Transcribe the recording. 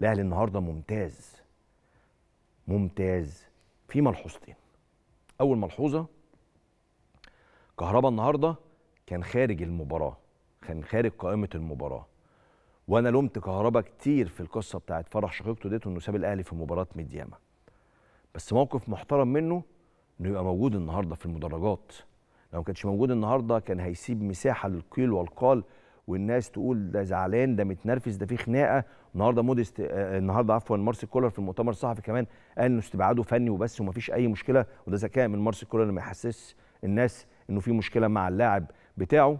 الاهلي النهارده ممتاز ممتاز. في ملحوظتين. أول ملحوظة كهربا النهارده كان خارج المباراة كان خارج قائمة المباراة. وأنا لومت كهربا كتير في القصة بتاعت فرح شقيقته ديت انه ساب الأهلي في مباراة ميدياما. بس موقف محترم منه إنه يبقى موجود النهارده في المدرجات. لو ما كانش موجود النهارده كان هيسيب مساحة للقيل والقال والناس تقول ده زعلان ده متنرفز ده في خناقة. النهارده موديست آه النهارده عفوا مارسيل كولر في المؤتمر الصحفي كمان قال إنه استبعاده فني وبس ومفيش أي مشكلة وده ذكاء من مارسيل كولر ما يحسسش الناس إنه في مشكلة مع اللاعب بتاعه.